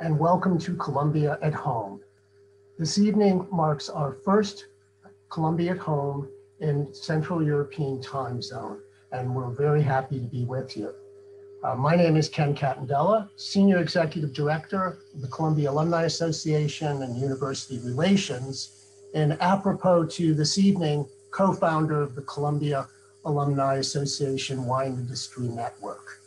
and welcome to Columbia at Home. This evening marks our first Columbia at Home in Central European time zone, and we're very happy to be with you. Uh, my name is Ken Catandella, Senior Executive Director of the Columbia Alumni Association and University Relations, and apropos to this evening, co-founder of the Columbia Alumni Association Wine Industry Network.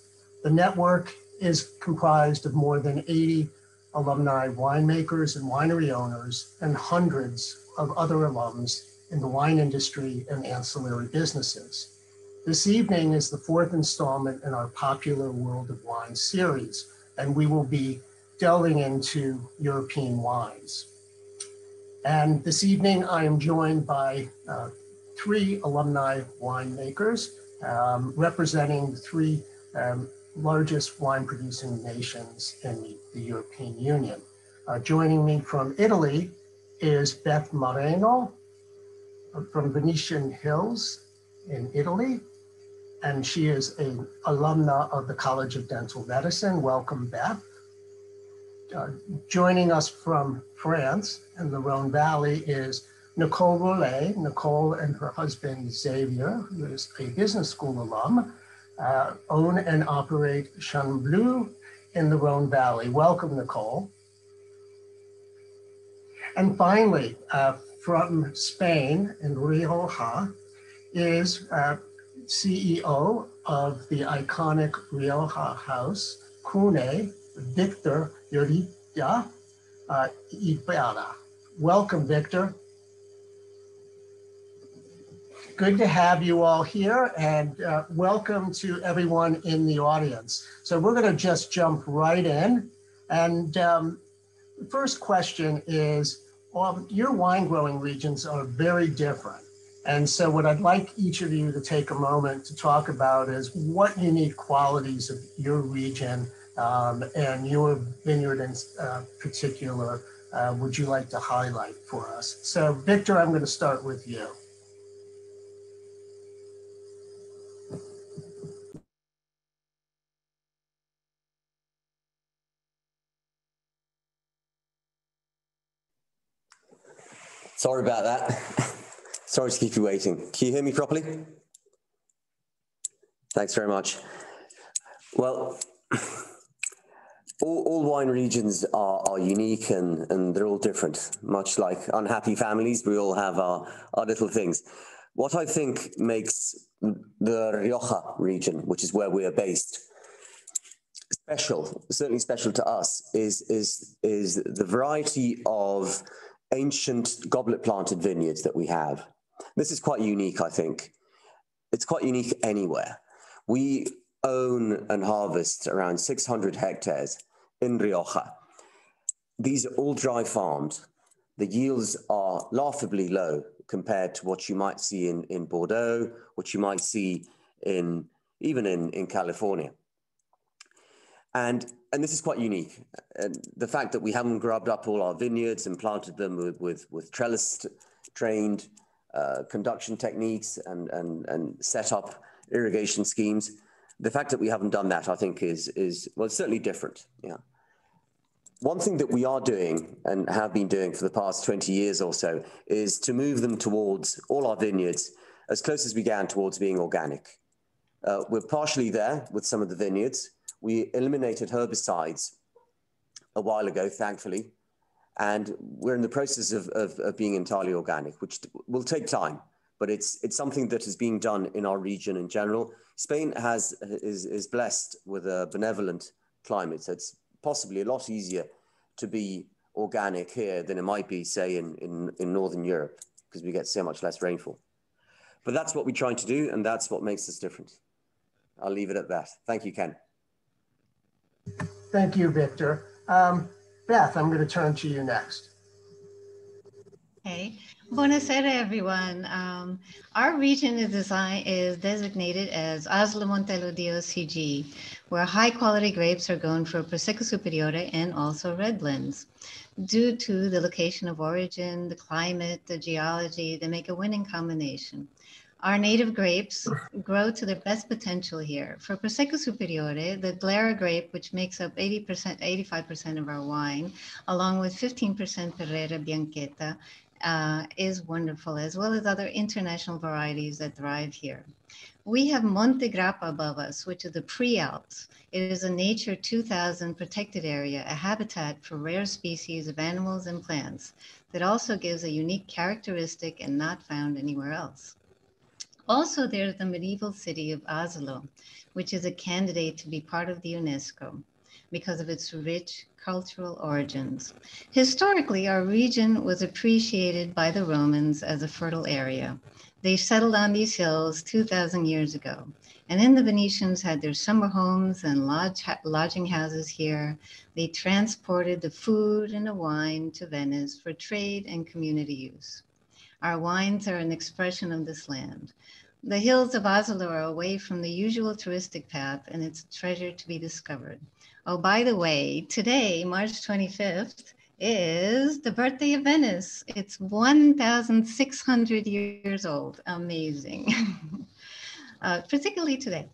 The network is comprised of more than 80 alumni winemakers and winery owners and hundreds of other alums in the wine industry and ancillary businesses. This evening is the fourth installment in our popular World of Wine series, and we will be delving into European wines. And this evening I am joined by uh, three alumni winemakers um, representing three um, largest wine producing nations in the, European Union. Uh, joining me from Italy is Beth Moreno from Venetian Hills in Italy. And she is an alumna of the College of Dental Medicine. Welcome, Beth. Uh, joining us from France and the Rhone Valley is Nicole Rolet. Nicole and her husband Xavier, who is a business school alum, uh, own and operate Chêne Bleu in the Rhone Valley. Welcome, Nicole. And finally, uh, from Spain in Rioja is uh, CEO of the iconic Rioja house, CVNE, Victor Urrutia uh. Welcome, Victor. Good to have you all here and uh, welcome to everyone in the audience. So we're going to just jump right in. And um, the first question is, um, your wine growing regions are very different. And so what I'd like each of you to take a moment to talk about is what unique qualities of your region um, and your vineyard in uh, particular uh, would you like to highlight for us? So Victor, I'm going to start with you. Sorry about that. Sorry to keep you waiting. Can you hear me properly? Thanks very much. Well, all, all wine regions are, are unique and, and they're all different. Much like unhappy families, we all have our, our little things. What I think makes the Rioja region, which is where we are based, special, certainly special to us, is, is, is the variety of ancient goblet planted vineyards that we have. This is quite unique, I think. It's quite unique anywhere. We own and harvest around 600 hectares in Rioja. These are all dry farmed. The yields are laughably low compared to what you might see in, in Bordeaux, what you might see in even in, in California. And, and this is quite unique. And the fact that we haven't grubbed up all our vineyards and planted them with, with, with trellis trained uh, conduction techniques and, and, and set up irrigation schemes. The fact that we haven't done that, I think, is, is well, certainly different. Yeah. One thing that we are doing and have been doing for the past 20 years or so is to move them towards all our vineyards as close as we can towards being organic. Uh, we're partially there with some of the vineyards we eliminated herbicides a while ago, thankfully, and we're in the process of, of, of, being entirely organic, which will take time, but it's, it's something that is being done in our region in general. Spain has, is, is blessed with a benevolent climate, so it's possibly a lot easier to be organic here than it might be, say, in, in, in Northern Europe, because we get so much less rainfall. But that's what we're trying to do, and that's what makes us different. I'll leave it at that. Thank you, Ken. Thank you, Victor. Um, Beth, I'm going to turn to you next. Hey, Buonasera, everyone. Um, our region is, design, is designated as Asolo Montello DOCG, where high quality grapes are grown for Prosecco Superiore and also red blends. Due to the location of origin, the climate, the geology, they make a winning combination. Our native grapes grow to their best potential here. For Prosecco Superiore, the Glera grape, which makes up 80%, 85% of our wine, along with 15% Perera Bianchetta, uh, is wonderful, as well as other international varieties that thrive here. We have Monte Grappa above us, which is the pre-Alps. It is a Natura 2000 protected area, a habitat for rare species of animals and plants that also gives a unique characteristic and not found anywhere else. Also, there's the medieval city of Asolo, which is a candidate to be part of the UNESCO because of its rich cultural origins. Historically, our region was appreciated by the Romans as a fertile area. They settled on these hills 2,000 years ago. And then the Venetians had their summer homes and lodge, lodging houses here. They transported the food and the wine to Venice for trade and community use. Our wines are an expression of this land. The hills of Asolo are away from the usual touristic path, and it's a treasure to be discovered. Oh, by the way, today, March 25th, is the birthday of Venice. It's 1,600 years old. Amazing. uh, particularly today.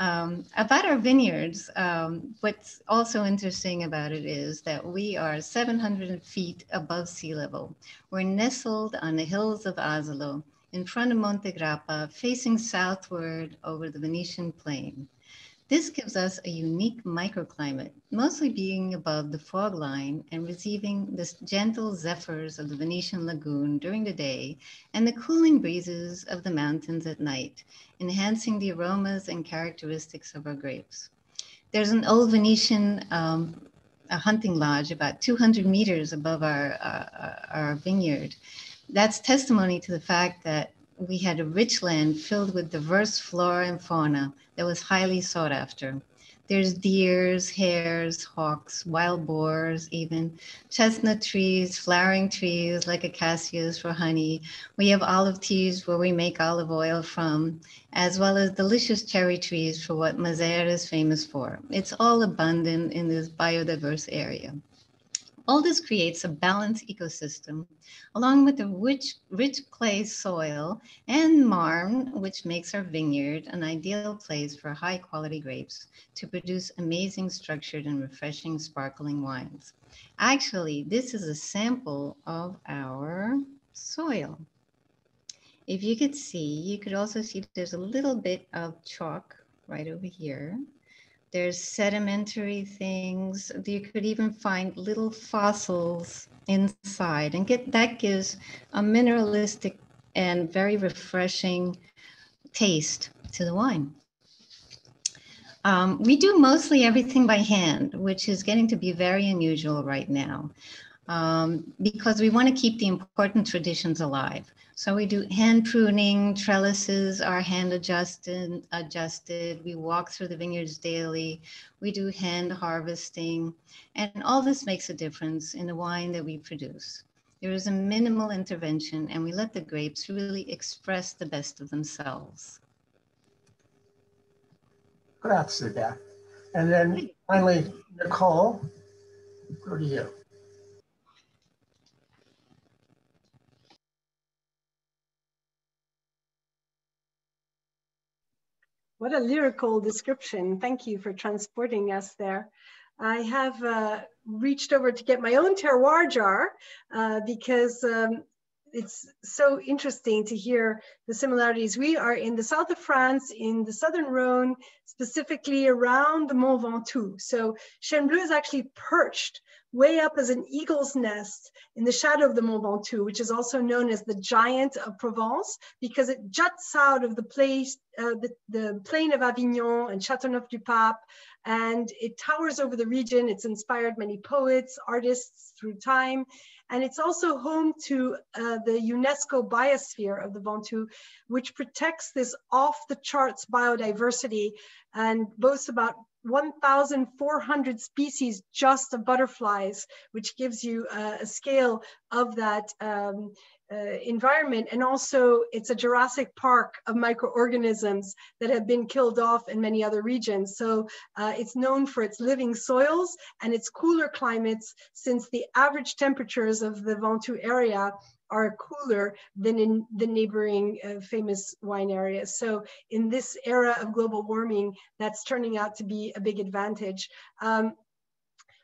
Um, about our vineyards, um, what's also interesting about it is that we are 700 feet above sea level. We're nestled on the hills of Asolo in front of Monte Grappa, facing southward over the Venetian plain. This gives us a unique microclimate, mostly being above the fog line and receiving the gentle zephyrs of the Venetian lagoon during the day and the cooling breezes of the mountains at night, enhancing the aromas and characteristics of our grapes. There's an old Venetian um, a hunting lodge about 200 meters above our, uh, our vineyard. That's testimony to the fact that we had a rich land filled with diverse flora and fauna that was highly sought after. There's deers, hares, hawks, wild boars, even chestnut trees, flowering trees like acacias for honey. We have olive trees where we make olive oil from, as well as delicious cherry trees for what Mazara is famous for. It's all abundant in this biodiverse area. All this creates a balanced ecosystem, along with the rich, rich clay soil and marl, which makes our vineyard an ideal place for high quality grapes to produce amazing structured and refreshing sparkling wines. Actually, this is a sample of our soil. If you could see, you could also see there's a little bit of chalk right over here. There's sedimentary things. You could even find little fossils inside and get that gives a mineralistic and very refreshing taste to the wine. Um, we do mostly everything by hand, which is getting to be very unusual right now um, because we want to keep the important traditions alive. So we do hand pruning, trellises are hand adjusted, adjusted. We walk through the vineyards daily. We do hand harvesting. And all this makes a difference in the wine that we produce. There is a minimal intervention and we let the grapes really express the best of themselves. Grazie, Beth. And then finally, Nicole, go to you. What a lyrical description. Thank you for transporting us there. I have uh, reached over to get my own terroir jar uh, because um, it's so interesting to hear the similarities. We are in the south of France, in the southern Rhone, specifically around the Mont Ventoux. So Chêne Bleu is actually perched way up as an eagle's nest in the shadow of the Mont Ventoux, which is also known as the Giant of Provence, because it juts out of the place, uh, the, the plain of Avignon and Châteauneuf-du-Pape, and it towers over the region. It's inspired many poets, artists through time, and it's also home to uh, the UNESCO biosphere of the Ventoux, which protects this off the charts biodiversity and boasts about 1,400 species just of butterflies, which gives you a scale of that um, uh, environment and also it's a Jurassic Park of microorganisms that have been killed off in many other regions. So uh, it's known for its living soils and its cooler climates since the average temperatures of the Ventoux area are cooler than in the neighboring uh, famous wine areas. So in this era of global warming, that's turning out to be a big advantage. Um,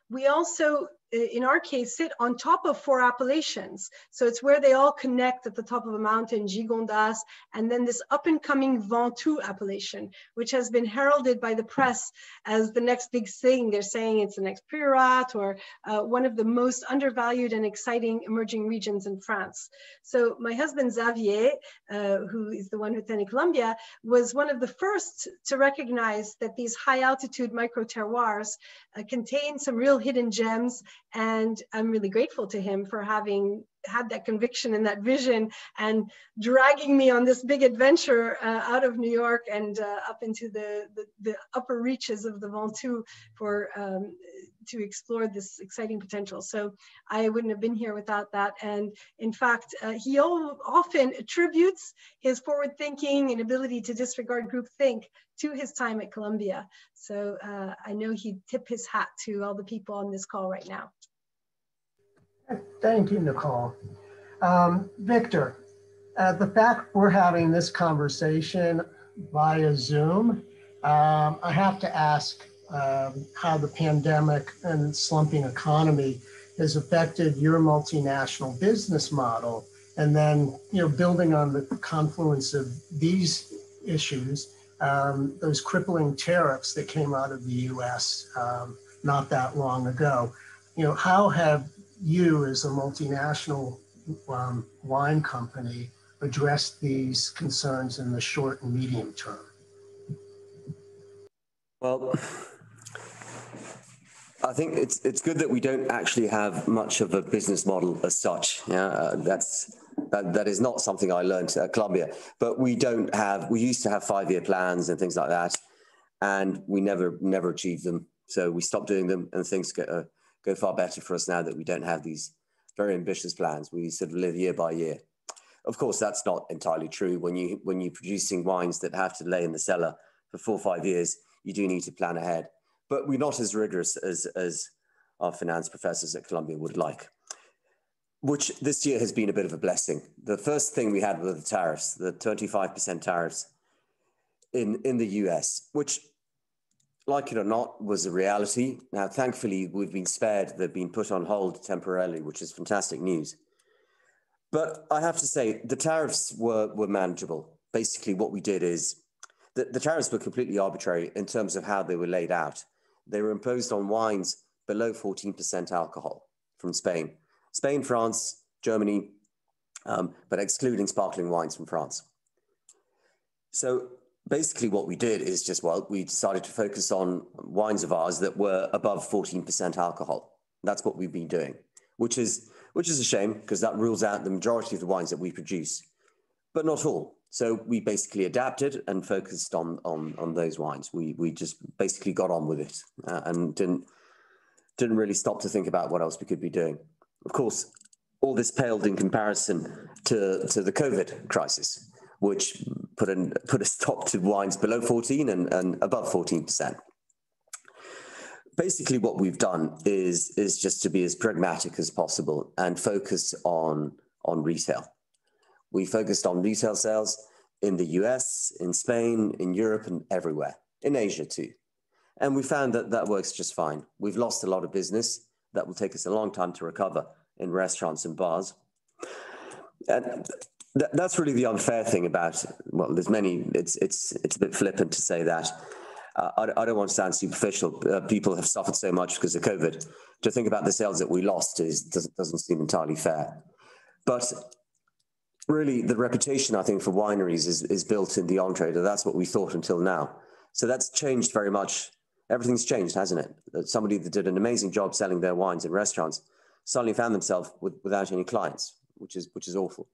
we also in our case, sit on top of four appellations. So it's where they all connect at the top of a mountain, Gigondas, and then this up and coming Ventoux appellation, which has been heralded by the press as the next big thing. They're saying it's the next Priorat or uh, one of the most undervalued and exciting emerging regions in France. So my husband Xavier, uh, who is the one who's in Columbia, was one of the first to recognize that these high altitude micro terroirs uh, contain some real hidden gems and I'm really grateful to him for having had that conviction and that vision and dragging me on this big adventure uh, out of New York and uh, up into the, the, the, upper reaches of the Ventoux for um, to explore this exciting potential. So I wouldn't have been here without that. And in fact, uh, he often attributes his forward thinking and ability to disregard groupthink to his time at Columbia. So uh, I know he'd tip his hat to all the people on this call right now. Thank you, Nicole. Um, Victor, uh, the fact we're having this conversation via Zoom, um, I have to ask um, how the pandemic and slumping economy has affected your multinational business model. And then, you know, building on the confluence of these issues, um, those crippling tariffs that came out of the US um, not that long ago, you know, how have you as a multinational um, wine company address these concerns in the short and medium term? Well, I think it's it's good that we don't actually have much of a business model as such. Yeah, uh, that's that, that is not something I learned at Columbia. But we don't have. We used to have five year plans and things like that, and we never never achieved them. So we stopped doing them, and things get, uh, go far better for us now that we don't have these very ambitious plans. We sort of live year by year. Of course, that's not entirely true. When you when you're producing wines that have to lay in the cellar for four or five years, you do need to plan ahead. But we're not as rigorous as as our finance professors at Columbia would like. Which this year has been a bit of a blessing. The first thing we had were the tariffs, the 25% tariffs in, in the US, which like it or not, was a reality. Now, thankfully, we've been spared. They've been put on hold temporarily, which is fantastic news. But I have to say, the tariffs were, were manageable. Basically, what we did is the, the tariffs were completely arbitrary in terms of how they were laid out. They were imposed on wines below 14% alcohol from Spain, Spain, France, Germany, um, but excluding sparkling wines from France. So basically what we did is just, well, we decided to focus on wines of ours that were above 14% alcohol. That's what we've been doing, which is, which is a shame because that rules out the majority of the wines that we produce, but not all. So we basically adapted and focused on, on, on those wines. We, we just basically got on with it uh, and didn't, didn't really stop to think about what else we could be doing. Of course, all this paled in comparison to, to the COVID crisis, which put, an, put a stop to wines below 14 and, and above 14%. Basically, what we've done is, is just to be as pragmatic as possible and focus on, on retail. We focused on retail sales in the US, in Spain, in Europe, and everywhere, in Asia too. And we found that that works just fine. We've lost a lot of business. That will take us a long time to recover in restaurants and bars. And th- that's really the unfair thing about well there's many it's it's it's a bit flippant to say that. Uh, I, I, don't want to sound superficial. Uh, people have suffered so much because of covid. To think about the sales that we lost is doesn't, doesn't seem entirely fair. But really the reputation i think for wineries is, is built in the on-trade. That's what we thought until now. So that's changed very much. Everything's changed hasn't it? Somebody that did an amazing job selling their wines in restaurants suddenly found themselves with, without any clients which is which is awful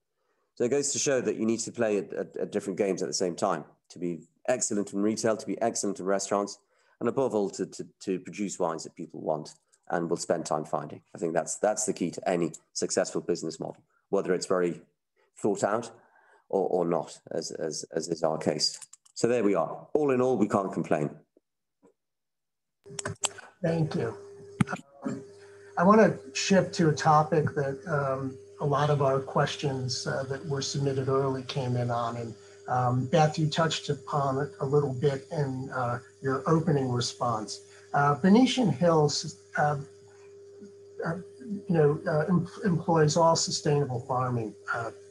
so it goes to show that you need to play at, at, at, different games at the same time to be excellent in retail, to be excellent in restaurants, and above all, to, to, to produce wines that people want and will spend time finding. I think that's, that's the key to any successful business model, whether it's very thought out or, or not, as, as, as is our case. So there we are. All in all, we can't complain. Thank you. I want to shift to a topic that um, a lot of our questions uh, that were submitted early came in on. And um, Beth, you touched upon it a little bit in uh, your opening response. Uh, Venetian Hills, uh, uh, you know, em employs all sustainable farming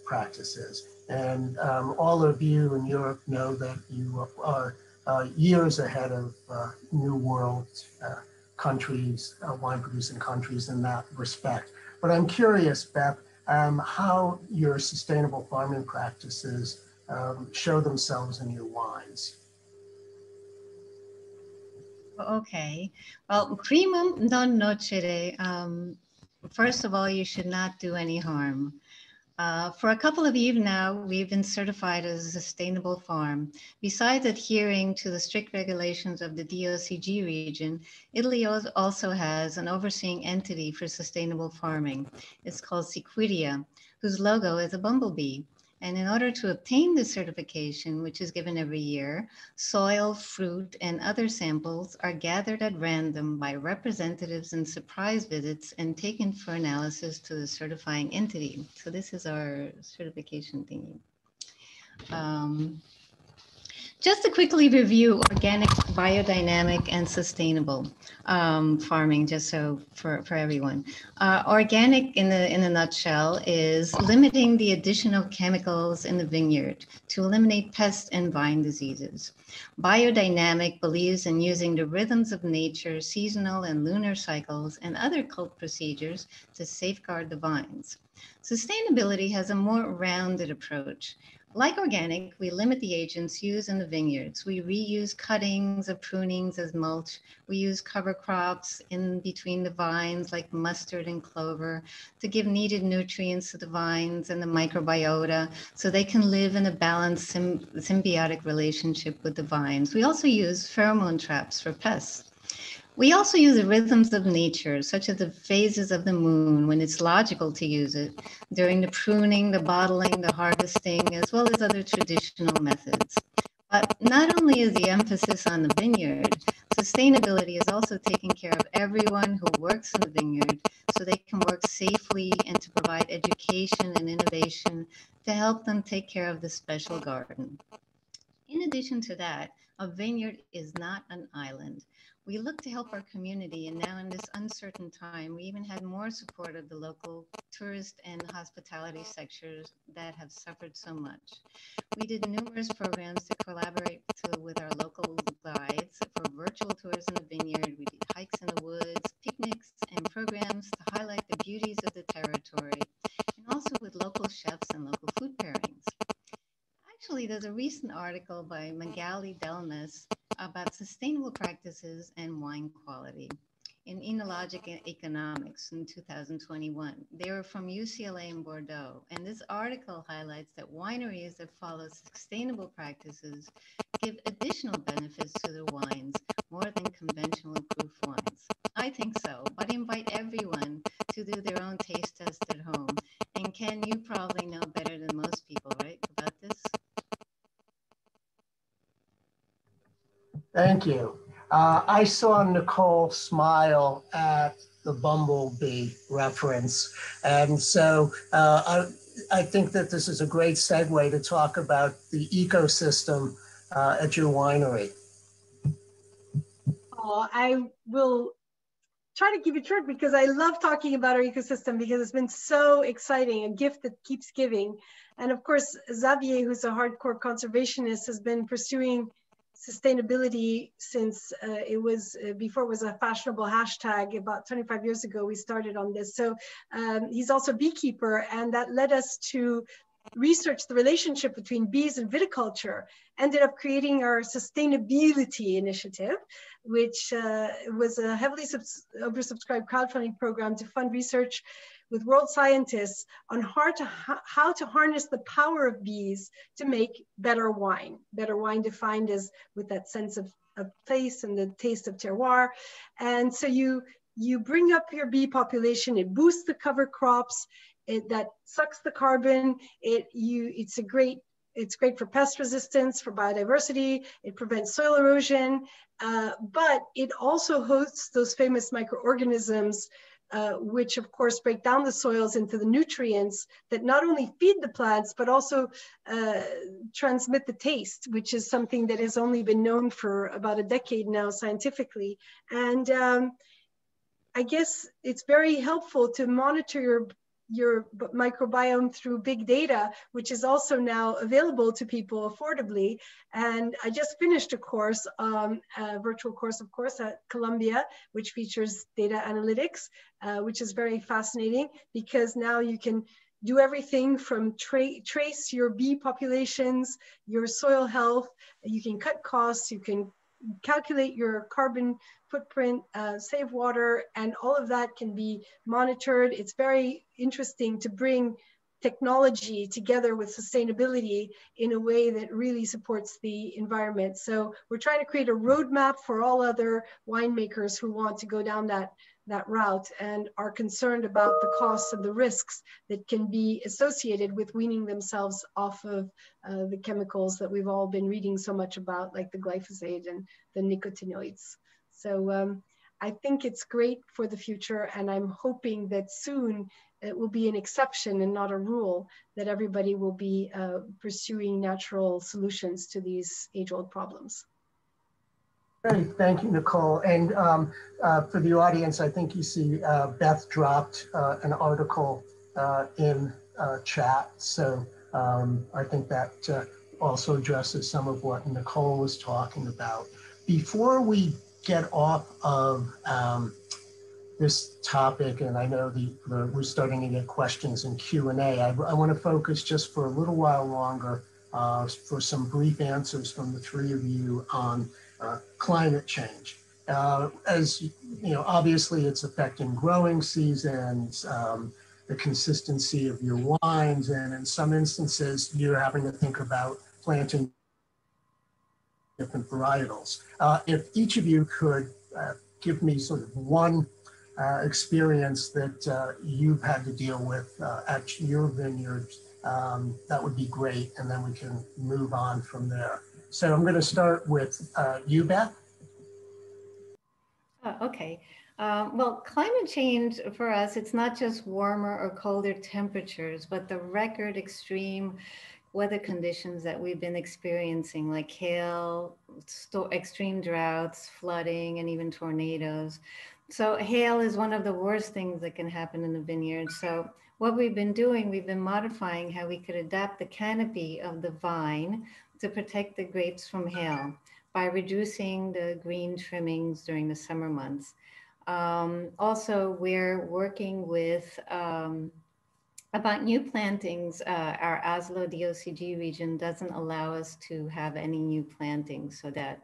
practices. And um, all of you in Europe know that you are years ahead of New World countries, wine producing countries in that respect. But I'm curious, Beth, um, how your sustainable farming practices um, show themselves in your wines. Okay. Well, primum non nocere. Um, first of all, you should not do any harm. Uh, for a couple of years now, we've been certified as a sustainable farm. Besides adhering to the strict regulations of the DOCG region, Italy also has an overseeing entity for sustainable farming. It's called Sequidia, whose logo is a bumblebee. And in order to obtain this certification, which is given every year, soil, fruit, and other samples are gathered at random by representatives in surprise visits and taken for analysis to the certifying entity. So this is our certification thingy. Um, just to quickly review organic, biodynamic, and sustainable um, farming, just so for, for everyone. Uh, organic, in the in a nutshell, is limiting the addition of chemicals in the vineyard to eliminate pests and vine diseases. Biodynamic believes in using the rhythms of nature, seasonal and lunar cycles, and other cult procedures to safeguard the vines. Sustainability has a more rounded approach like organic, we limit the agents used in the vineyards. We reuse cuttings of prunings as mulch. We use cover crops in between the vines like mustard and clover to give needed nutrients to the vines and the microbiota so they can live in a balanced symbiotic relationship with the vines. We also use pheromone traps for pests. We also use the rhythms of nature, such as the phases of the moon when it's logical to use it, during the pruning, the bottling, the harvesting, as well as other traditional methods. But not only is the emphasis on the vineyard, sustainability is also taking care of everyone who works in the vineyard so they can work safely and to provide education and innovation to help them take care of the special garden. In addition to that, a vineyard is not an island we look to help our community. And now in this uncertain time, we even had more support of the local tourist and hospitality sectors that have suffered so much. We did numerous programs to collaborate to, with our local guides for virtual tours in the vineyard. We did hikes in the woods, picnics, and programs to highlight the beauties of the territory, and also with local chefs and local food pairings. Actually, there's a recent article by Magali Delmas about sustainable practices and wine quality in Ecological Economics in 2021. They were from UCLA and Bordeaux. And this article highlights that wineries that follow sustainable practices give additional benefits to their wines more than conventional proof wines. I think so, but invite everyone to do their own taste test at home. And Ken, you probably know better than most people, right, about this? Thank you. Uh, I saw Nicole smile at the bumblebee reference. And so uh, I, I think that this is a great segue to talk about the ecosystem uh, at your winery. Oh, I will try to keep it short because I love talking about our ecosystem because it's been so exciting, a gift that keeps giving. And of course, Xavier, who's a hardcore conservationist, has been pursuing sustainability since uh, it was uh, before it was a fashionable hashtag about 25 years ago we started on this. So um, he's also beekeeper and that led us to research the relationship between bees and viticulture ended up creating our sustainability initiative which uh, was a heavily oversubscribed crowdfunding program to fund research with world scientists on how to, how to harness the power of bees to make better wine. Better wine defined as with that sense of, of place and the taste of terroir. And so you, you bring up your bee population, it boosts the cover crops, it, that sucks the carbon. It you it's a great it's great for pest resistance, for biodiversity. It prevents soil erosion, uh, but it also hosts those famous microorganisms uh, which of course break down the soils into the nutrients that not only feed the plants, but also uh, transmit the taste, which is something that has only been known for about a decade now scientifically. And um, I guess it's very helpful to monitor your your microbiome through big data, which is also now available to people affordably. And I just finished a course, um, a virtual course, of course, at Columbia, which features data analytics, uh, which is very fascinating because now you can do everything from tra trace your bee populations, your soil health, you can cut costs, you can calculate your carbon footprint, uh, save water, and all of that can be monitored. It's very interesting to bring technology together with sustainability in a way that really supports the environment. So we're trying to create a roadmap for all other winemakers who want to go down that that route and are concerned about the costs and the risks that can be associated with weaning themselves off of uh, the chemicals that we've all been reading so much about, like the glyphosate and the nicotinoids. So um, I think it's great for the future, and I'm hoping that soon it will be an exception and not a rule that everybody will be uh, pursuing natural solutions to these age-old problems. Great, thank you, Nicole. And um, uh, for the audience, I think you see uh, Beth dropped uh, an article uh, in uh, chat. So um, I think that uh, also addresses some of what Nicole was talking about. Before we get off of um, this topic, and I know the, the, we're starting to get questions in Q&A, I, I want to focus just for a little while longer for some brief answers from the three of you on uh, climate change. Uh, as you know, obviously it's affecting growing seasons, um, the consistency of your wines, and in some instances, you're having to think about planting different varietals. Uh, if each of you could uh, give me sort of one uh, experience that uh, you've had to deal with at your vineyard, um, that would be great, and then we can move on from there. So I'm going to start with uh, you, Beth. Uh, okay. Um, well, climate change for us, it's not just warmer or colder temperatures, but the record extreme weather conditions that we've been experiencing, like hail, extreme droughts, flooding, and even tornadoes. So hail is one of the worst things that can happen in the vineyard. So what we've been doing, we've been modifying how we could adapt the canopy of the vine to protect the grapes from hail by reducing the green trimmings during the summer months. Um, also, we're working with um, about new plantings. Uh, our Asolo DOCG region doesn't allow us to have any new plantings, so that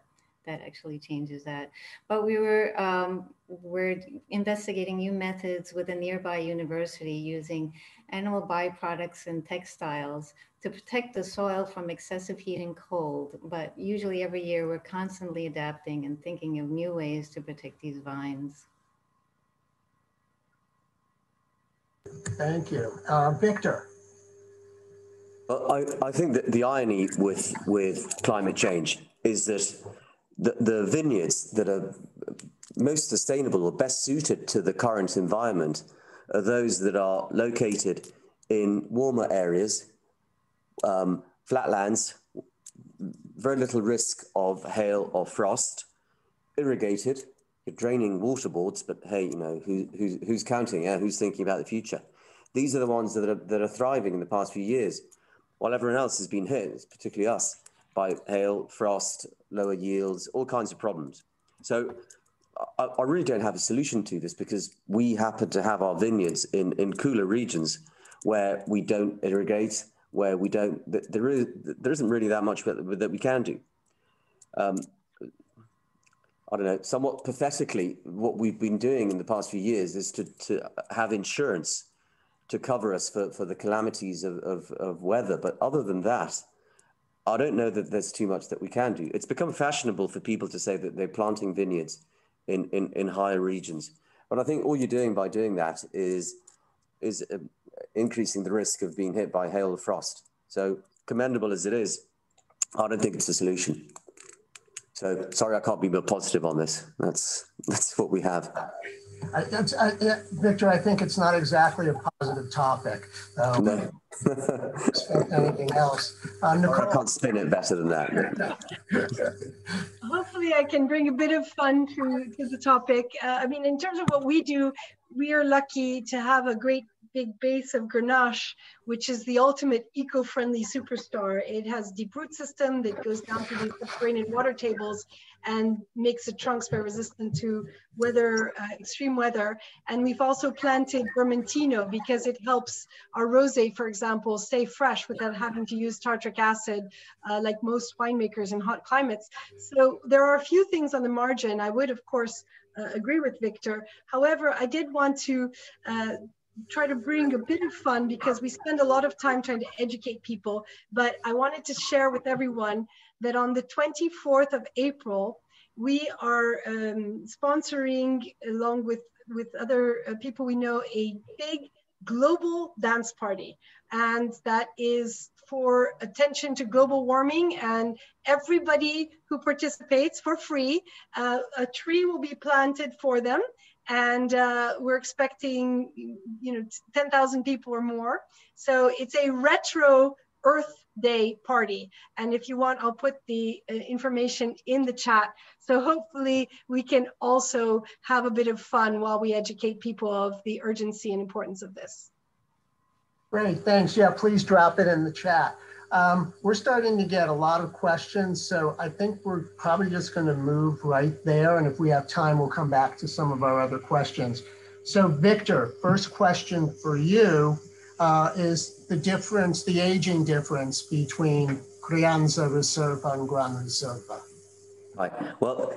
that actually changes that. But we were um, we're investigating new methods with a nearby university using animal byproducts and textiles to protect the soil from excessive heat and cold. But usually every year we're constantly adapting and thinking of new ways to protect these vines. Thank you. Uh, Victor. I, I think that the irony with, with climate change is that the, the vineyards that are most sustainable or best suited to the current environment are those that are located in warmer areas, um, flatlands, very little risk of hail or frost, irrigated, draining water boards, but hey, you know, who, who's, who's counting? Yeah? Who's thinking about the future? These are the ones that are, that are thriving in the past few years, while everyone else has been hit, particularly us, by hail, frost, lower yields, all kinds of problems. So I, I, really don't have a solution to this because we happen to have our vineyards in, in cooler regions where we don't irrigate, where we don't, there, is, there isn't really that much that we can do. Um, I don't know, somewhat pathetically, what we've been doing in the past few years is to, to have insurance to cover us for, for the calamities of, of, of weather. But other than that, I don't know that there's too much that we can do. It's become fashionable for people to say that they're planting vineyards in, in, in higher regions. But I think all you're doing by doing that is, is uh, increasing the risk of being hit by hail or frost. So commendable as it is, I don't think it's a solution. So sorry, I can't be more positive on this. That's that's what we have. I, that's, I, Victor, I think it's not exactly a positive topic. Um, no. anything else. Uh, Nicole, I can't spin it better than that. Hopefully, I can bring a bit of fun to, to the topic. Uh, I mean, in terms of what we do, we are lucky to have a great big base of Grenache, which is the ultimate eco-friendly superstar. It has deep root system that goes down to the subterranean water tables and makes the trunks very resistant to weather, uh, extreme weather. And we've also planted Vermentino because it helps our rosé, for example, stay fresh without having to use tartric acid uh, like most winemakers in hot climates. So there are a few things on the margin. I would, of course, uh, agree with Victor. However, I did want to uh, try to bring a bit of fun because we spend a lot of time trying to educate people. But I wanted to share with everyone that on the 24th of April, we are um, sponsoring, along with, with other uh, people we know, a big global dance party. And that is for attention to global warming and everybody who participates for free, uh, a tree will be planted for them and uh, we're expecting you know 10,000 people or more. So it's a retro Earth Day party. And if you want, I'll put the uh, information in the chat. So hopefully we can also have a bit of fun while we educate people of the urgency and importance of this. Great, thanks. Yeah, please drop it in the chat. Um, we're starting to get a lot of questions, so I think we're probably just going to move right there. And if we have time, we'll come back to some of our other questions. So Victor, first question for you uh, is the difference, the aging difference between Crianza Reserva and Gran Reserva. Right. Well,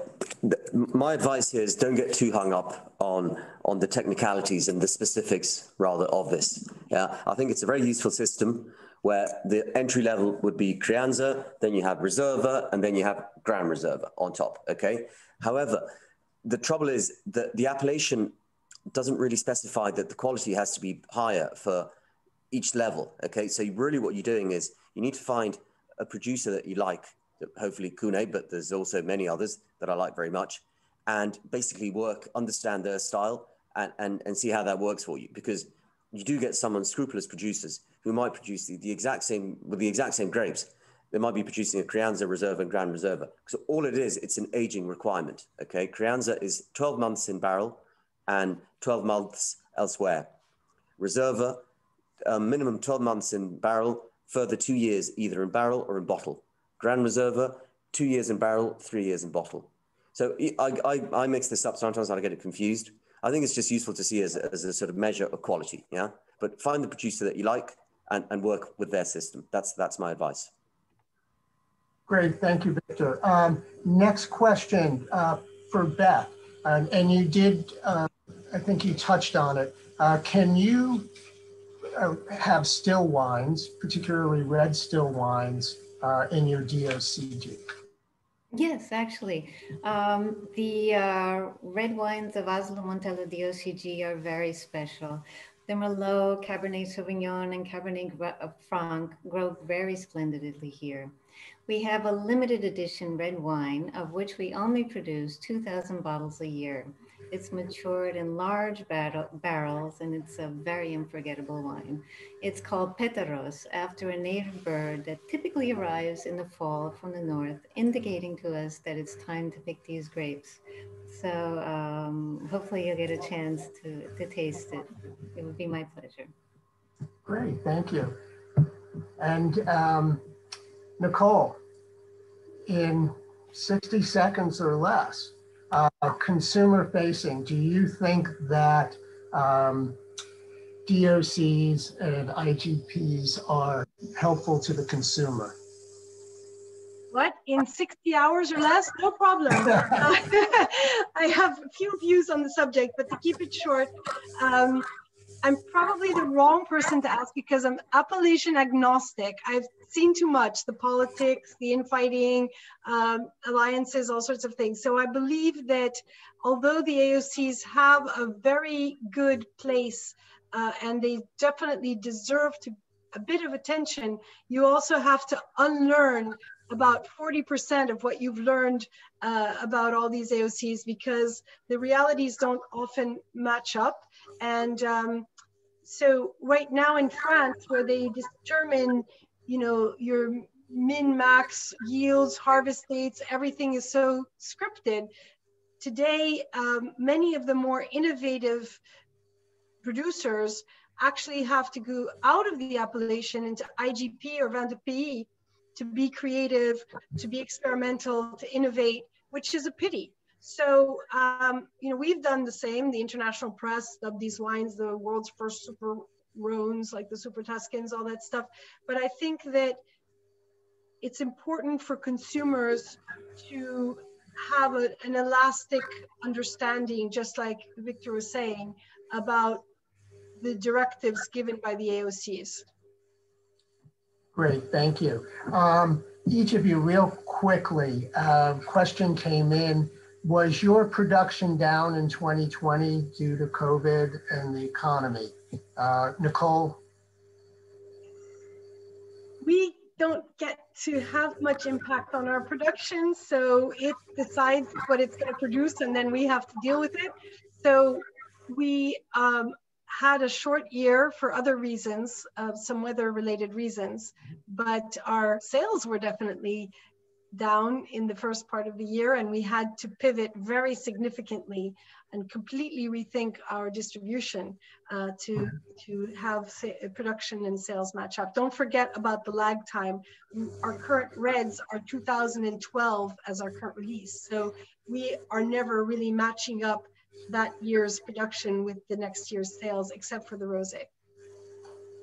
my advice here is don't get too hung up on on the technicalities and the specifics rather of this. Yeah, I think it's a very useful system where the entry level would be Crianza, then you have Reserva, and then you have Grand Reserva on top, okay? However, the trouble is that the appellation doesn't really specify that the quality has to be higher for each level, okay? So really what you're doing is you need to find a producer that you like, hopefully CVNE, but there's also many others that I like very much, and basically work, understand their style, and, and, and see how that works for you. Because you do get some unscrupulous producers who might produce the, the exact same with the exact same grapes. They might be producing a Crianza Reserva and Grand Reserva. So all it is, it's an aging requirement. Okay, Crianza is 12 months in barrel and 12 months elsewhere. Reserva, minimum 12 months in barrel, further two years either in barrel or in bottle. Grand Reserva, two years in barrel, three years in bottle. So I, I, I mix this up sometimes I get it confused. I think it's just useful to see as, as a sort of measure of quality. Yeah. But find the producer that you like and, and work with their system. That's, that's my advice. Great, thank you, Victor. Um, next question uh, for Beth. Um, and you did, uh, I think you touched on it. Uh, can you uh, have still wines, particularly red still wines, uh, in your DOCG? Yes, actually. Um, the uh, red wines of Asolo Montello DOCG are very special. The Merlot, Cabernet Sauvignon, and Cabernet uh, Franc grow very splendidly here. We have a limited edition red wine, of which we only produce 2,000 bottles a year. It's matured in large barrels and it's a very unforgettable wine. It's called Pétaros after a native bird that typically arrives in the fall from the north, indicating to us that it's time to pick these grapes. So um, hopefully you'll get a chance to, to taste it. It would be my pleasure. Great, thank you. And um, Nicole, in 60 seconds or less, uh, consumer facing, do you think that um, DOCs and IGPs are helpful to the consumer? What, in 60 hours or less? No problem. I have a few views on the subject, but to keep it short, um, I'm probably the wrong person to ask because I'm appellation agnostic. I've seen too much the politics, the infighting, um, alliances, all sorts of things. So I believe that although the AOCs have a very good place uh, and they definitely deserve to a bit of attention, you also have to unlearn about 40% of what you've learned uh, about all these AOCs because the realities don't often match up. And um, so right now in France, where they determine, you know, your min max yields, harvest dates, everything is so scripted. Today, um, many of the more innovative producers actually have to go out of the appellation into IGP or Vin de to be creative, to be experimental, to innovate, which is a pity. So, um, you know, we've done the same. The international press dubbed these wines the world's first super Rhones, like the super Tuscans, all that stuff. But I think that it's important for consumers to have a, an elastic understanding, just like Victor was saying, about the directives given by the AOCs. Great, thank you. Um, each of you, real quickly, uh, question came in. Was your production down in 2020 due to COVID and the economy? Uh, Nicole? We don't get to have much impact on our production, so it decides what it's going to produce, and then we have to deal with it. So we um, had a short year for other reasons, uh, some weather related reasons, but our sales were definitely down in the first part of the year and we had to pivot very significantly and completely rethink our distribution uh, to, to have production and sales match up. Don't forget about the lag time. Our current reds are 2012 as our current release. So we are never really matching up that year's production with the next year's sales, except for the rosé.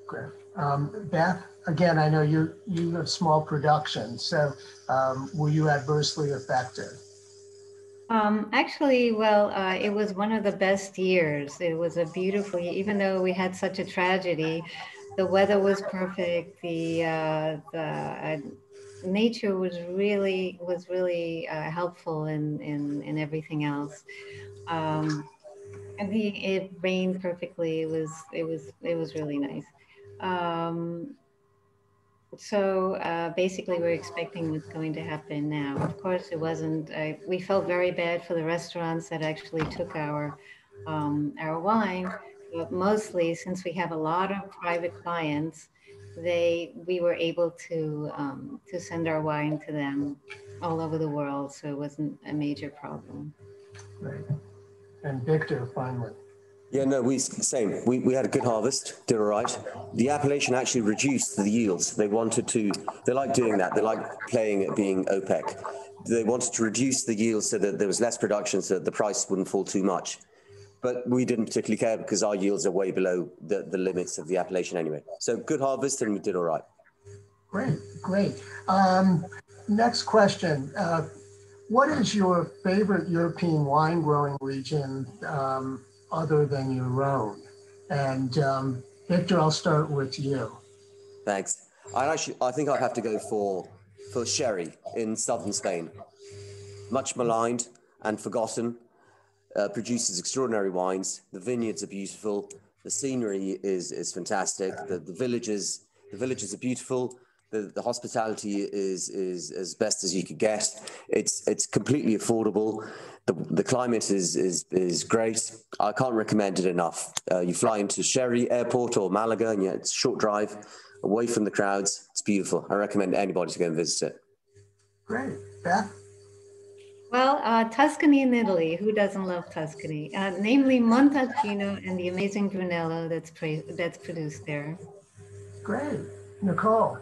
Great. Um, Beth, again, I know you you have small production, so um, were you adversely affected? Um, actually, well, uh, it was one of the best years. It was a beautiful, year, even though we had such a tragedy, the weather was perfect. The uh, the uh, nature was really was really uh, helpful in, in in everything else. Um, and the, it rained perfectly. It was it was it was really nice. Um, so uh, basically, we're expecting what's going to happen now. Of course, it wasn't. Uh, we felt very bad for the restaurants that actually took our um, our wine, but mostly since we have a lot of private clients, they we were able to um, to send our wine to them all over the world, so it wasn't a major problem. Right and Victor finally. Yeah, no, we same. We, we had a good harvest, did all right. The appellation actually reduced the yields. They wanted to, they like doing that. They like playing at being OPEC. They wanted to reduce the yields so that there was less production so that the price wouldn't fall too much. But we didn't particularly care because our yields are way below the, the limits of the appellation anyway. So good harvest and we did all right. Great, great. Um, next question. Uh, what is your favorite European wine growing region um, other than your own? And um, Victor, I'll start with you. Thanks. I actually, I think I have to go for for sherry in southern Spain. Much maligned and forgotten, uh, produces extraordinary wines. The vineyards are beautiful. The scenery is is fantastic. The, the villages the villages are beautiful the, the hospitality is is as best as you could get. It's it's completely affordable. The, the climate is, is is great. I can't recommend it enough. Uh, you fly into Jerez Airport or Malaga, and yeah, it's a short drive away from the crowds. It's beautiful. I recommend anybody to go and visit it. Great, Beth. Well, uh, Tuscany in Italy. Who doesn't love Tuscany? Uh, namely Montalcino and the amazing Brunello that's that's produced there. Great, Nicole.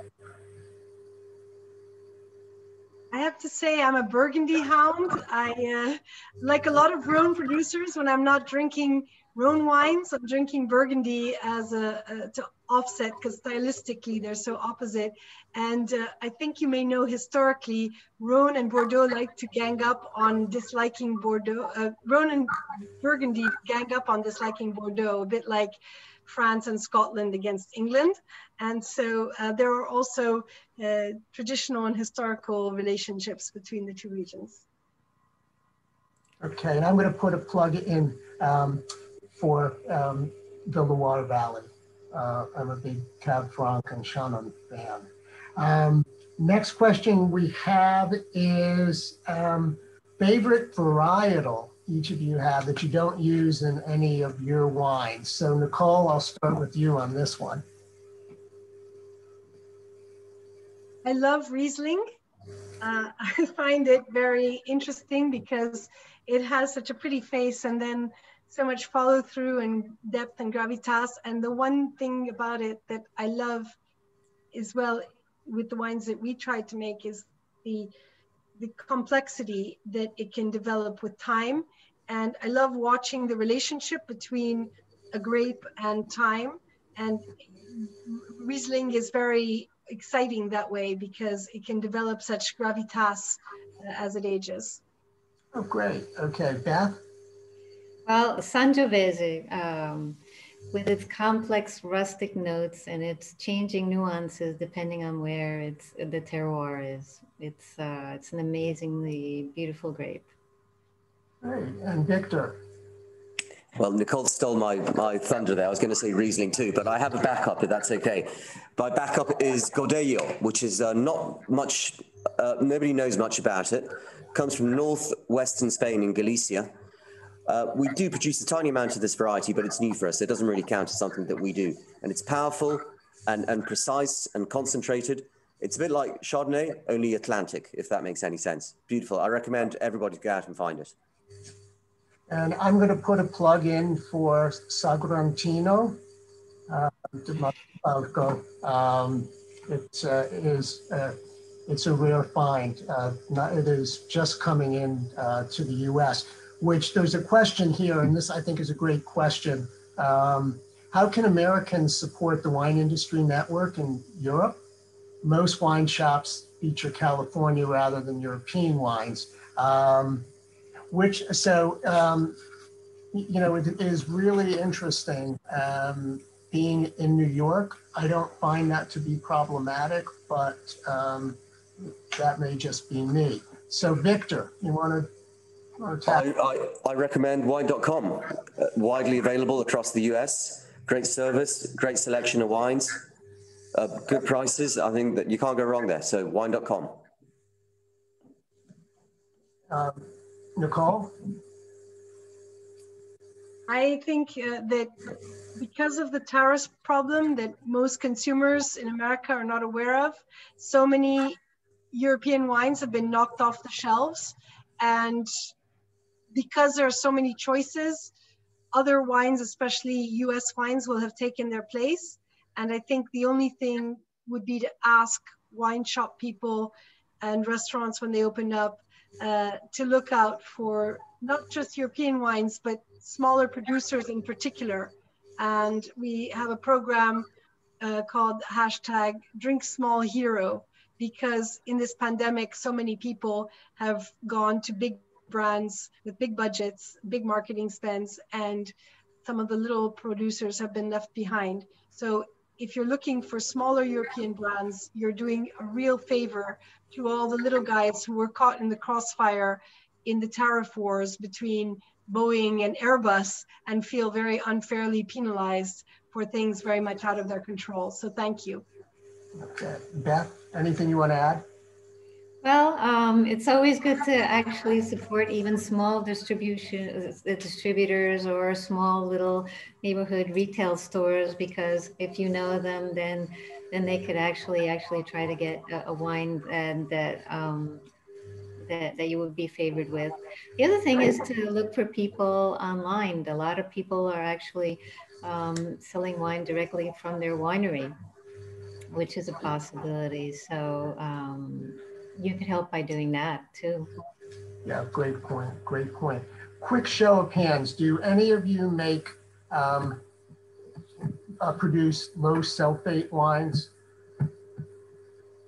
I have to say I'm a Burgundy hound. I uh, like a lot of Rhone producers. When I'm not drinking Rhone wines, I'm drinking Burgundy as a, a to offset because stylistically they're so opposite. And uh, I think you may know historically, Rhone and Bordeaux like to gang up on disliking Bordeaux. Uh, Rhone and Burgundy gang up on disliking Bordeaux, a bit like France and Scotland against England. And so uh, there are also uh, traditional and historical relationships between the two regions. Okay, and I'm going to put a plug in um, for um, the Loire Valley. Uh, I'm a big Cab Franc and Chenin fan. Um, next question we have is um, favorite varietal each of you have that you don't use in any of your wines. So Nicole, I'll start with you on this one. I love Riesling. Uh, I find it very interesting because it has such a pretty face and then so much follow through and depth and gravitas. And the one thing about it that I love as well with the wines that we try to make is the the complexity that it can develop with time. And I love watching the relationship between a grape and time. And Riesling is very exciting that way because it can develop such gravitas uh, as it ages. Oh, great. Okay, Beth? Well, Sangiovese, um, with its complex rustic notes and its changing nuances depending on where it's the terroir is, it's uh, it's an amazingly beautiful grape. Great. And Victor? Well, Nicole stole my, my thunder there. I was going to say Riesling too, but I have a backup if that's okay. My backup is Godello, which is uh, not much, uh, nobody knows much about it. Comes from northwestern Spain in Galicia. Uh, we do produce a tiny amount of this variety, but it's new for us. It doesn't really count as something that we do. And it's powerful and, and precise and concentrated. It's a bit like Chardonnay, only Atlantic, if that makes any sense. Beautiful. I recommend everybody go out and find it. And I'm going to put a plug in for Sagrantino uh, Um, it uh, is uh, it's a rare find. Uh, not, it is just coming in uh, to the U.S. Which there's a question here, and this I think is a great question. Um, how can Americans support the wine industry network in Europe? Most wine shops feature California rather than European wines. Um, which so um, you know it is really interesting um, being in New York. I don't find that to be problematic, but um, that may just be me. So Victor, you want to? I, I, I, recommend wine.com, uh, widely available across the US. Great service, great selection of wines, uh, good prices. I think that you can't go wrong there. So wine.com. Um, Nicole? I think uh, that because of the tariff problem that most consumers in America are not aware of, so many European wines have been knocked off the shelves. And because there are so many choices, other wines, especially US wines, will have taken their place. And I think the only thing would be to ask wine shop people and restaurants when they open up uh, to look out for not just European wines, but smaller producers in particular. And we have a program uh, called hashtag Drink Small Hero, because in this pandemic, so many people have gone to big brands with big budgets, big marketing spends, and some of the little producers have been left behind. So if you're looking for smaller European brands, you're doing a real favor to all the little guys who were caught in the crossfire in the tariff wars between Boeing and Airbus and feel very unfairly penalized for things very much out of their control. So thank you. Okay. Beth, anything you want to add? Well, um, it's always good to actually support even small distribution uh, distributors or small little neighborhood retail stores because if you know them, then then they could actually actually try to get a, a wine and that um, that that you would be favored with. The other thing is to look for people online. A lot of people are actually um, selling wine directly from their winery, which is a possibility. So. Um, you could help by doing that too. Yeah, great point. Great point. Quick show of hands. Do any of you make um, uh, produce low sulfate wines?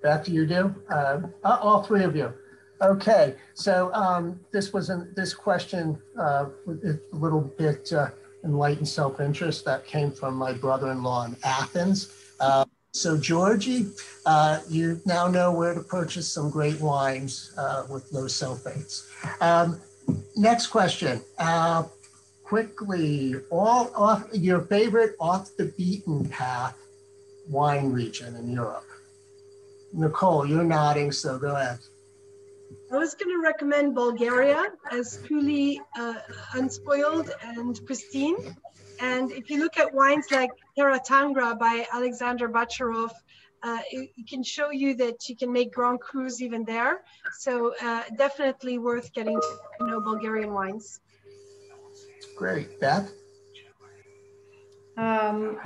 Beth, you do? Uh, uh, all three of you. Okay, so um, this was not this question uh, a little bit uh, enlightened self-interest that came from my brother-in-law in Athens. So, Georgie, uh, you now know where to purchase some great wines uh, with low sulfates. Um, next question. Uh, quickly, all off your favorite off the beaten path wine region in Europe. Nicole, you're nodding, so go ahead. I was going to recommend Bulgaria as truly uh, unspoiled and pristine. And if you look at wines like Terra Tangra by Alexander Bacharov, uh, it, it, can show you that you can make Grand Crus even there. So uh, definitely worth getting to know Bulgarian wines. Great. Beth? Um,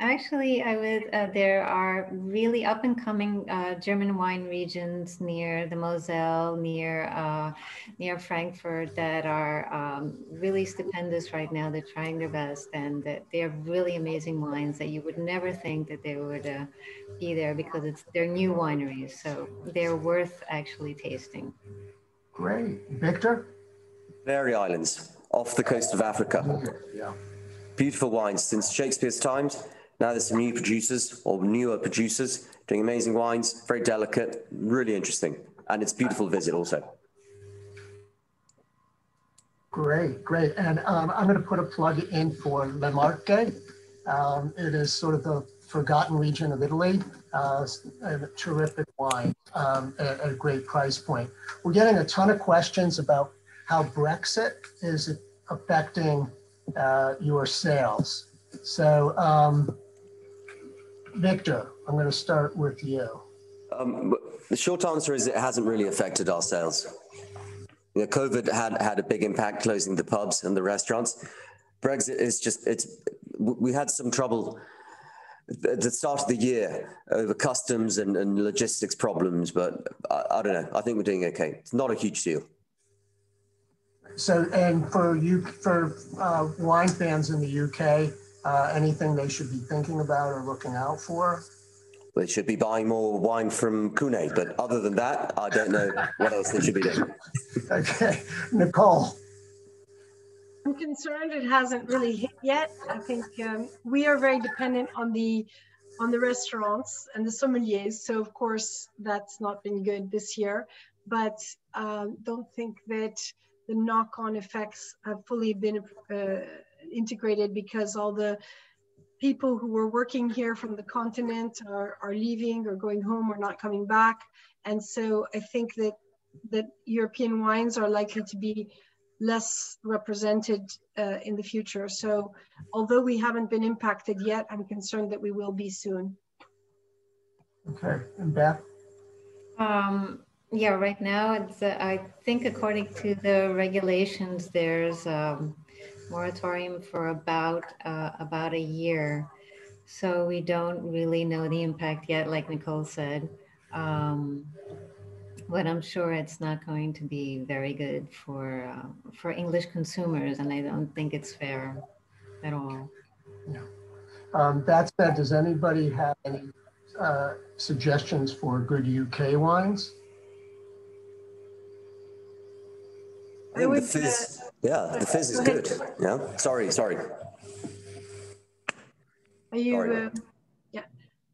Actually, I would. Uh, there are really up and coming uh, German wine regions near the Moselle, near uh, near Frankfurt, that are um, really stupendous right now. They're trying their best, and they're really amazing wines that you would never think that they would uh, be there because it's they're new wineries, so they're worth actually tasting. Great, Victor. Canary Islands, off the coast of Africa. Yeah. Beautiful wines since Shakespeare's times now there's some new producers or newer producers doing amazing wines, very delicate, really interesting. And it's beautiful visit also. Great, great. And um, I'm going to put a plug in for Le Marche. Um, it is sort of the forgotten region of Italy. Uh, a terrific wine um, at, at, a great price point. We're getting a ton of questions about how Brexit is affecting uh, your sales. So um, Victor, I'm going to start with you. Um, the short answer is it hasn't really affected our sales. You know, COVID had had a big impact closing the pubs and the restaurants. Brexit is just it's we had some trouble at the start of the year over customs and, and logistics problems, but I, I, don't know. I think we're doing okay. It's not a huge deal. So, and for you, for uh, wine fans in the UK, uh, anything they should be thinking about or looking out for? They should be buying more wine from CVNE, but other than that, I don't know what else they should be doing. okay, Nicole. I'm concerned it hasn't really hit yet. I think um, we are very dependent on the on the restaurants and the sommeliers. So of course that's not been good this year, but um, don't think that the knock-on effects have fully been uh, integrated because all the people who were working here from the continent are, are leaving or going home or not coming back. And so I think that that European wines are likely to be less represented uh, in the future. So although we haven't been impacted yet, I'm concerned that we will be soon. Okay, and Beth? Um, yeah, right now, it's, uh, I think according to the regulations, there's um, moratorium for about uh, about a year. So we don't really know the impact yet, like Nicole said. Um, but I'm sure it's not going to be very good for uh, for English consumers, and I don't think it's fair at all. Yeah. Um, that said, does anybody have any uh, suggestions for good UK wines? I think the fizz, yeah, the fizz is good. Yeah. Sorry, sorry. Are you? Sorry. Uh, yeah,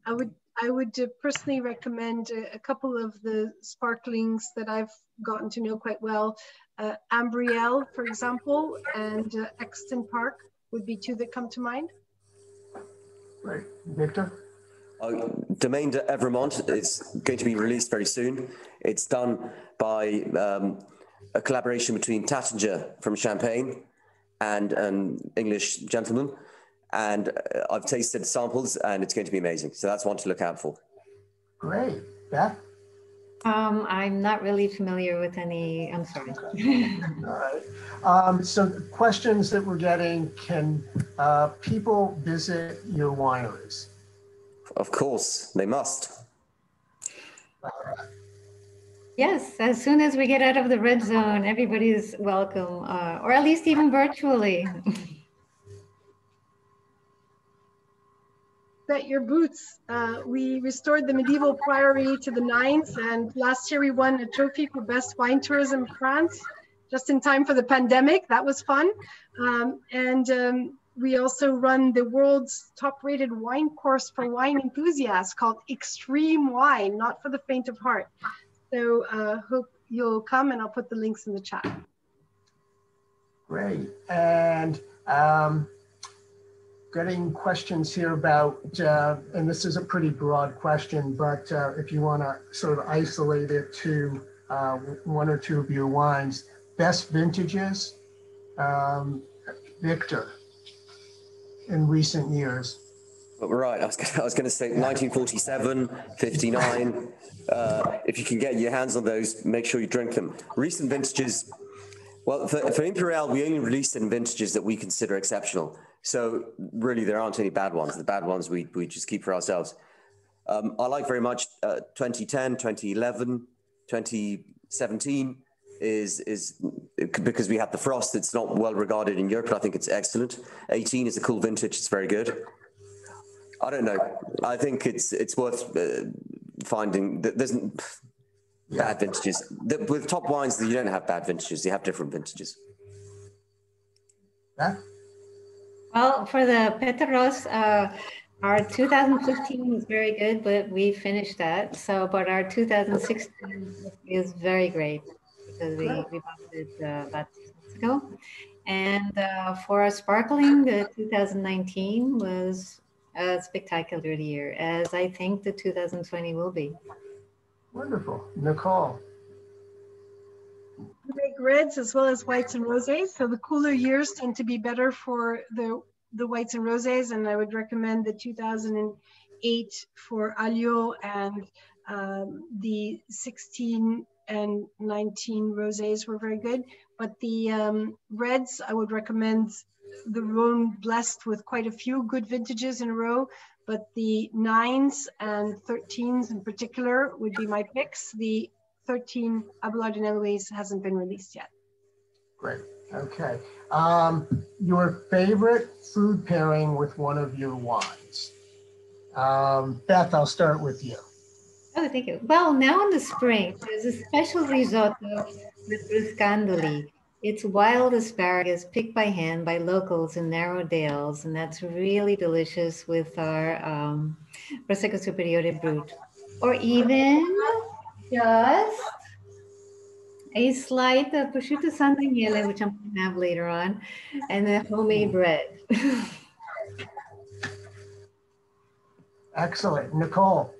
I would. I would uh, personally recommend a, a, couple of the sparklings that I've gotten to know quite well. Uh, Ambriel, for example, and uh, Exton Park would be two that come to mind. Right, Victor. Uh, Domaine de Evremond is going to be released very soon. It's done by um, a collaboration between Taittinger from Champagne and an English gentleman. And uh, I've tasted samples and it's going to be amazing. So that's one to look out for. Great. Beth? Um, I'm not really familiar with any, I'm sorry. All right. Um, so questions that we're getting, can uh, people visit your wineries? Of course, they must. All right. Yes, as soon as we get out of the red zone, everybody's welcome, uh, or at least even virtually. Bet your boots. Uh, we restored the medieval priory to the nines, and last year we won a trophy for best wine tourism France, just in time for the pandemic. That was fun. Um, and um, we also run the world's top rated wine course for wine enthusiasts called Extreme Wine, not for the faint of heart. So uh, hope you'll come and I'll put the links in the chat. Great. And um, getting questions here about, uh, and this is a pretty broad question, but uh, if you want to sort of isolate it to uh, one or two of your wines, best vintages, um, Victor, in recent years. Right. I was, gonna, say 1947, 59. Uh, if you can get your hands on those, make sure you drink them. Recent vintages, well, for, for Imperial, we only release in vintages that we consider exceptional. So really, there aren't any bad ones. The bad ones we, we just keep for ourselves. Um, I like very much uh, 2010, 2011, 2017 is is because we have the frost. It's not well regarded in Europe, but I think it's excellent. 18 is a cool vintage. It's very good. I don't know. I think it's it's worth uh, finding that there's bad vintages. The, with top wines, you don't have bad vintages. You have different vintages. Yeah. Well, for the Peteros, uh, our 2015 was very good, but we finished that. So, but our 2016 is very great because we, we bought it uh, about six months ago. And uh, for our sparkling, the 2019 was a spectacular year, as I think the 2020 will be. Wonderful. Nicole. We make reds as well as whites and rosés. So the cooler years tend to be better for the, the whites and rosés. And I would recommend the 2008 for Aliot and um, the 16 and 19 rosés were very good. But the um, reds, I would recommend the Rhone blessed with quite a few good vintages in a row, but the nines and 13s in particular would be my picks. The 13 Abelard and Héloïse hasn't been released yet. Great. Okay. Um, your favorite food pairing with one of your wines? Um, Beth, I'll start with you. Oh, thank you. Well, now in the spring, there's a special risotto with bruscandoli. It's wild asparagus picked by hand by locals in narrow dales, and that's really delicious with our um, Prosecco Superiore Brut. Or even just a slice of prosciutto San Daniele, which I'm going to have later on, and then homemade bread. Excellent. Nicole.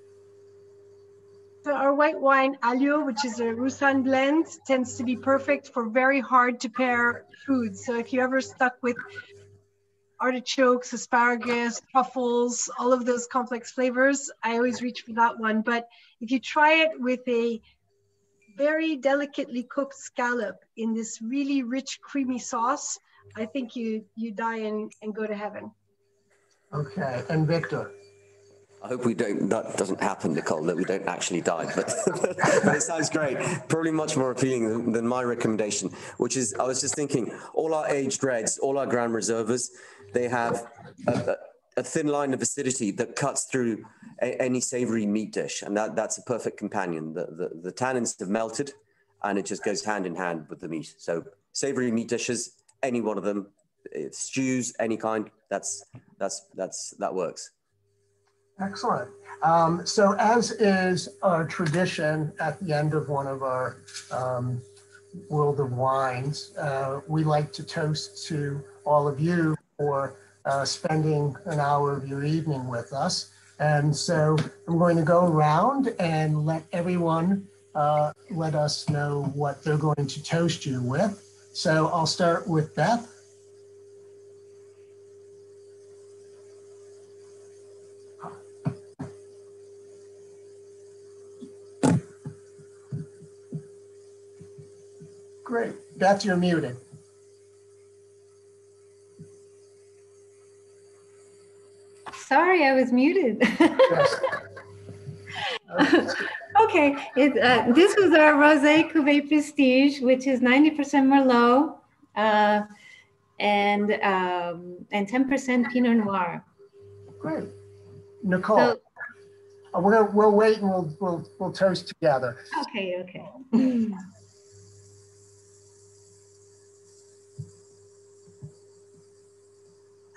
Our white wine Aliot, which is a Roussanne blend, tends to be perfect for very hard to pair foods. So if you're ever stuck with artichokes, asparagus, truffles, all of those complex flavors, I always reach for that one. But if you try it with a very delicately cooked scallop in this really rich, creamy sauce, I think you you die and, and go to heaven. Okay. And Victor. I hope we don't, that doesn't happen, Nicole, that we don't actually die, but, but it sounds great. Probably much more appealing than, than, my recommendation, which is, I was just thinking, all our aged reds, all our Grand Reserves, they have a, a thin line of acidity that cuts through a, any savory meat dish. And that, that's a perfect companion. The, the, the tannins have melted and it just goes hand in hand with the meat. So savory meat dishes, any one of them, eh, stews, any kind, that's, that's, that's, that works. Excellent. Um, so as is our tradition at the end of one of our um, World of Wines, uh, we like to toast to all of you for uh, spending an hour of your evening with us. And so I'm going to go around and let everyone uh, let us know what they're going to toast you with. So I'll start with Beth. Great. Beth, you're muted. Sorry, I was muted. Yes. okay, it, uh, this was our Rosé Cuvée Prestige, which is 90% Merlot uh, and um, and 10% Pinot Noir. Great, Nicole. So, uh, we're gonna, we'll wait and we'll we'll we'll toast together. Okay, okay.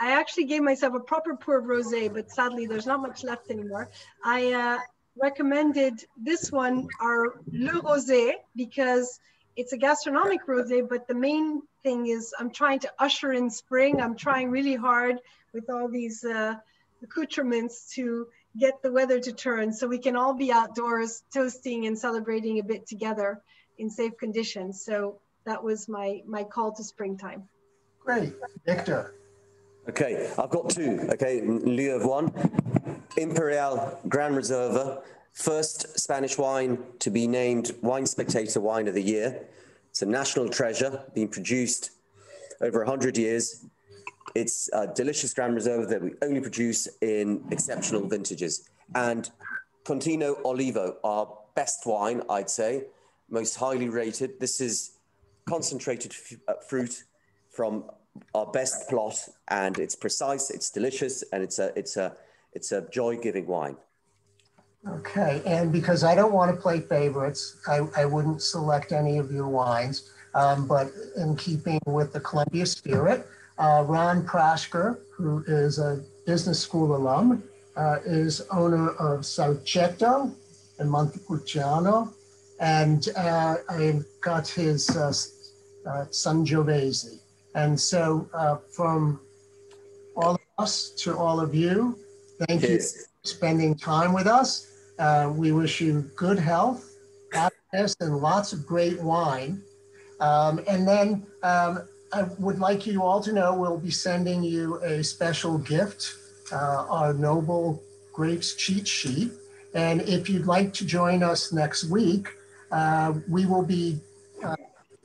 I actually gave myself a proper pour of rosé, but sadly there's not much left anymore. I uh, recommended this one, our Le Rosé, because it's a gastronomic rosé, but the main thing is I'm trying to usher in spring. I'm trying really hard with all these uh, accoutrements to get the weather to turn so we can all be outdoors toasting and celebrating a bit together in safe conditions. So that was my, my call to springtime. Great. Victor. Okay, I've got two. Okay, in lieu of one. Imperial Grand Reserva, first Spanish wine to be named Wine Spectator Wine of the Year. It's a national treasure, being produced over 100 years. It's a delicious Grand Reserva that we only produce in exceptional vintages. And Contino Olivo, our best wine, I'd say, most highly rated. This is concentrated uh, fruit from our best plot, and it's precise, it's delicious, and it's a it's a it's a joy-giving wine. Okay, and because I don't want to play favorites, I, I wouldn't select any of your wines. Um, but in keeping with the Columbia spirit, uh, Ron Praschker, who is a business school alum, uh, is owner of Saucetto in Montepulciano, and uh, I got his uh, uh, Sangiovese. And so uh, from all of us to all of you, thank you for spending time with us. Uh, we wish you good health, happiness, and lots of great wine. Um, and then um, I would like you all to know we'll be sending you a special gift, uh, our Noble Grapes cheat sheet. And if you'd like to join us next week, uh, we will be uh,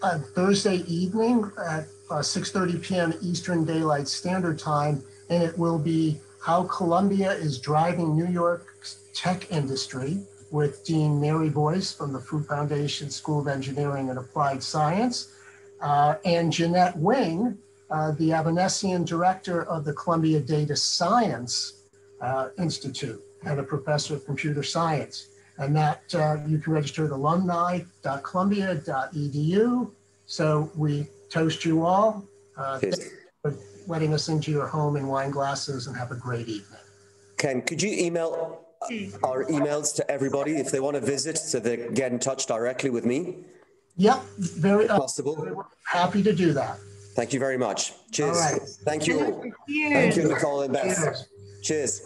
on Thursday evening at uh, 6.30 p.m. Eastern Daylight Standard Time, and it will be how Columbia is driving New York's tech industry with Dean Mary Boyce from the Fu Foundation School of Engineering and Applied Science, uh, and Jeannette Wing, uh, the Avanesian director of the Columbia Data Science uh, Institute and a professor of computer science. And that uh, you can register at alumni.columbia.edu. So we toast you all. Uh, for letting us into your home in wine glasses and have a great evening. Ken, could you email our emails to everybody if they want to visit so they get in touch directly with me? Yep, very uh, possible. Happy to do that. Thank you very much. Cheers. All right. Thank you. Thank you, Nicole and Beth. Cheers. Cheers.